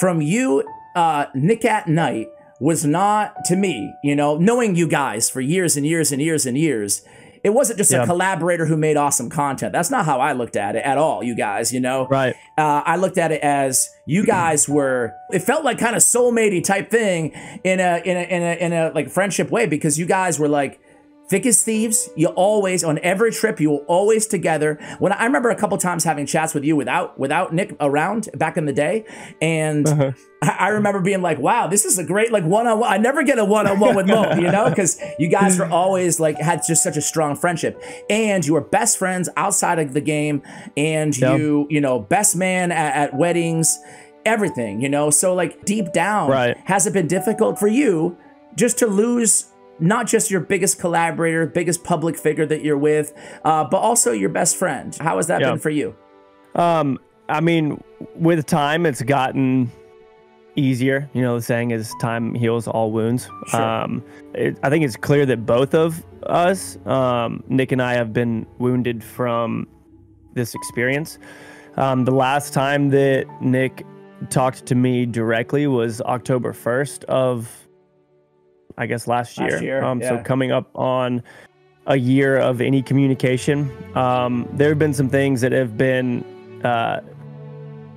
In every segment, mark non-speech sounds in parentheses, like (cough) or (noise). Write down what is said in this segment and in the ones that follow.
from you, uh, NickatNyte was not to me, you know, knowing you guys for years and years and years and years. It wasn't just Yeah. a collaborator who made awesome content. That's not how I looked at it at all, you guys, you know? Right. Uh, I looked at it as you (clears throat) guys were. It felt like kind of soulmatey type thing in a in a in a in a like friendship way because you guys were like thick as thieves. You always on every trip you were always together. When I remember a couple times having chats with you without without Nick around back in the day, and uh-huh. I, I remember being like, "Wow, this is a great like one on one." I never get a one on one with Mo, you know, because you guys were always like had just such a strong friendship, and you were best friends outside of the game, and Yeah. you you know best man at, at weddings. Everything, you know, so like deep down, Right. has it been difficult for you just to lose not just your biggest collaborator, biggest public figure that you're with, uh, but also your best friend? How has that Yeah. been for you? Um, I mean, with time, it's gotten easier. You know, the saying is "time heals all wounds." Sure. Um, it, I think it's clear that both of us, um, Nick and I, have been wounded from this experience. Um, the last time that Nick talked to me directly was October first of, I guess, last year. Last year, um, So coming up on a year of any communication. Um, there have been some things that have been uh,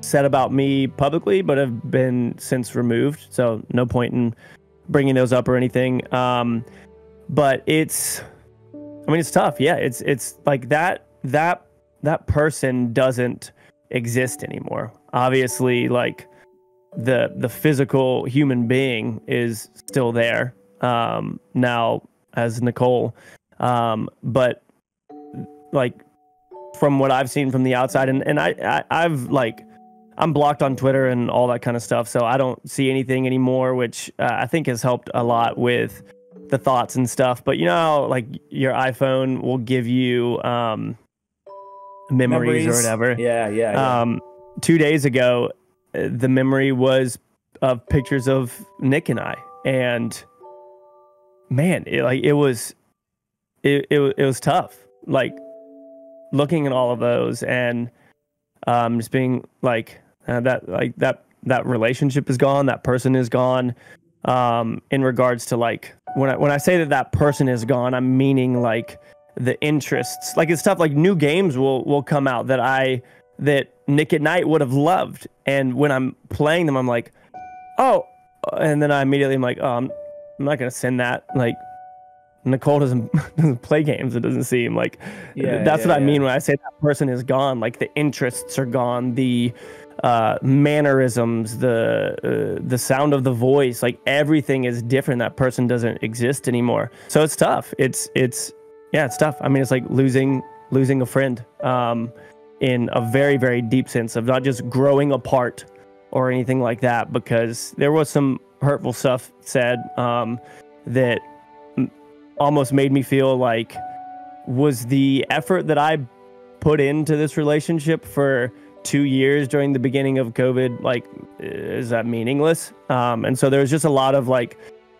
said about me publicly, but have been since removed. So no point in bringing those up or anything. Um, but it's, I mean, it's tough. Yeah, it's it's like that that that person doesn't exist anymore. Obviously, like the the physical human being is still there um, now as Nicole, um, but like from what I've seen from the outside, and and I, I I've like I'm blocked on Twitter and all that kind of stuff, so I don't see anything anymore, which uh, I think has helped a lot with the thoughts and stuff. But you know, how, like your iPhone will give you um, memories, or whatever. Yeah, yeah. yeah. Um, two days ago, uh, the memory was of pictures of Nick and I, and man, it, like it was, it, it it was tough. Like looking at all of those and um, just being like uh, that, like that that relationship is gone, that person is gone. Um, in regards to like when I when I say that that person is gone, I'm meaning like the interests. Like it's tough. like new games will will come out that I that NickatNyte would have loved, and when I'm playing them, I'm like, oh, and then I immediately am like, oh, I'm, not gonna send that. Like Nicole doesn't (laughs) doesn't play games. It doesn't seem like Yeah, that's yeah, what I yeah. mean when I say that person is gone. Like the interests are gone, the uh, mannerisms, the uh, the sound of the voice, like everything is different. That person doesn't exist anymore. So it's tough. It's it's yeah, it's tough. I mean, it's like losing losing a friend um, in a very very deep sense of not just growing apart or anything like that. Because there was some hurtful stuff said um, that almost made me feel like was the effort that I put into this relationship for two years during the beginning of COVID, like, is that meaningless? Um, and so there was just a lot of like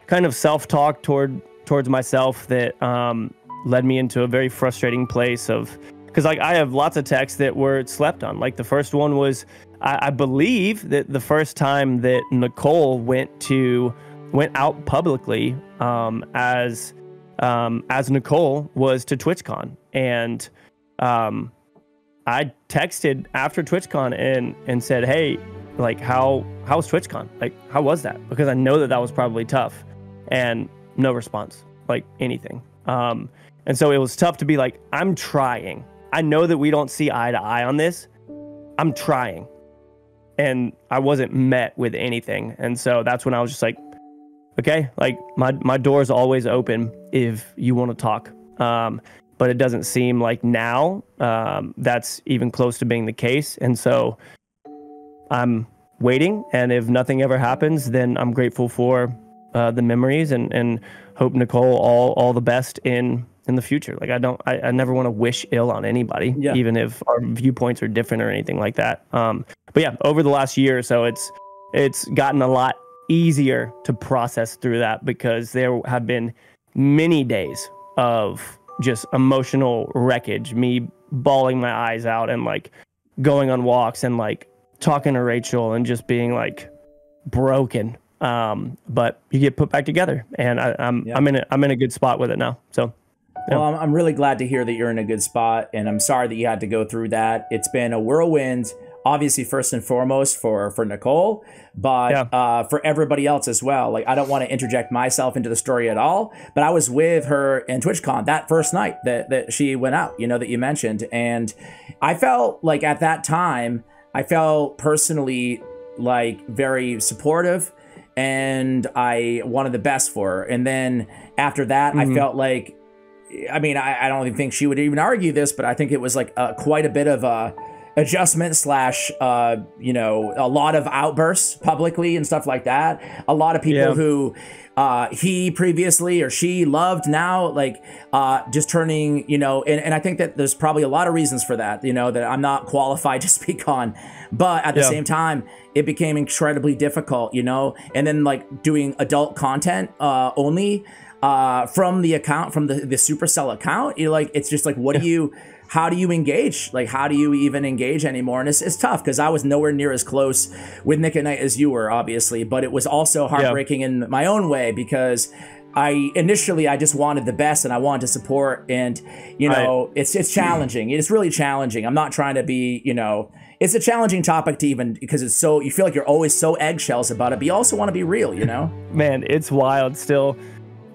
kind of self talk toward towards myself that um, led me into a very frustrating place of because like I have lots of texts that were slept on. Like the first one was I, I believe that the first time that Nicole went to went out publicly um, as um, as Nicole was to TwitchCon, and um, I texted after TwitchCon and and said, "Hey, like how how was TwitchCon? Like how was that? Because I know that that was probably tough." And no response, like anything. Um, and so it was tough to be like, "I'm trying. I know that we don't see eye to eye on this. I'm trying." And I wasn't met with anything. And so that's when I was just like, okay, like my my door is always open if you want to talk. Um, but it doesn't seem like now um, that's even close to being the case. And so I'm waiting. And if nothing ever happens, then I'm grateful for uh, the memories and, and hope Nicole all, all the best in, in the future. Like I don't, I, I never want to wish ill on anybody, Yeah. even if our viewpoints are different or anything like that. Um, but yeah, over the last year or so, it's, it's gotten a lot easier to process through that because there have been many days of just emotional wreckage, me bawling my eyes out and like going on walks and like talking to Rachel and just being like, broken. Um, but you get put back together, and I, am I'm, I'm in a I'm in a good spot with it now. So. Well, I'm, I'm really glad to hear that you're in a good spot, and I'm sorry that you had to go through that. It's been a whirlwind obviously first and foremost for for Nicole, but yeah. uh, for everybody else as well. Like I don't want to interject myself into the story at all, but I was with her in TwitchCon that first night that that she went out. You know that you mentioned, and I felt like at that time I felt personally like very supportive and I wanted the best for her. And then after that, mm-hmm. I felt like, I mean, I, I, don't even think she would even argue this, but I think it was like uh, quite a bit of a adjustment slash uh, you know a lot of outbursts publicly and stuff like that a lot of people yeah. who uh, he previously or she loved now like uh, just turning you know and, and i think that there's probably a lot of reasons for that you know that i'm not (laughs) qualified to speak on but at the yeah. same time it became incredibly difficult you know and then like doing adult content uh, only uh, from the account from the, the supercell account you're like it's just like what do you how do you engage? Like, how do you even engage anymore? And it's, it's tough because I was nowhere near as close with NickatNyte as you were, obviously, but it was also heartbreaking yeah. in my own way because I initially I just wanted the best and I wanted to support and you know it's it's challenging. It's really challenging. I'm not trying to be, you know, it's a challenging topic to even because it's so you feel like you're always so eggshells about it, but you also want to be real, you know? Man, it's wild still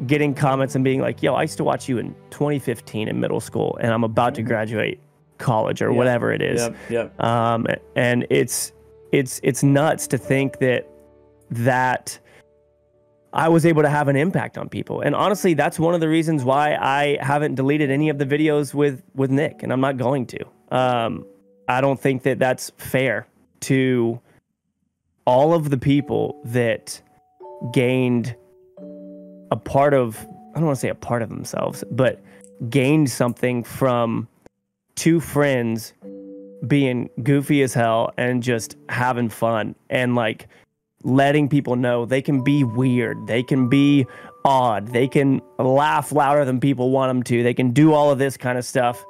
getting comments and being like, yo, I used to watch you in 2015 in middle school and I'm about to mm-hmm. graduate college or yep. whatever it is. Yep. Yep. Um, and it's, it's, it's nuts to think that that I was able to have an impact on people. And honestly, that's one of the reasons why I haven't deleted any of the videos with, with Nick and I'm not going to. Um, I don't think that that's fair to all of the people that gained a part of I don't want to say a part of themselves, but gained something from two friends being goofy as hell and just having fun and like letting people know they can be weird, they can be odd, they can laugh louder than people want them to, they can do all of this kind of stuff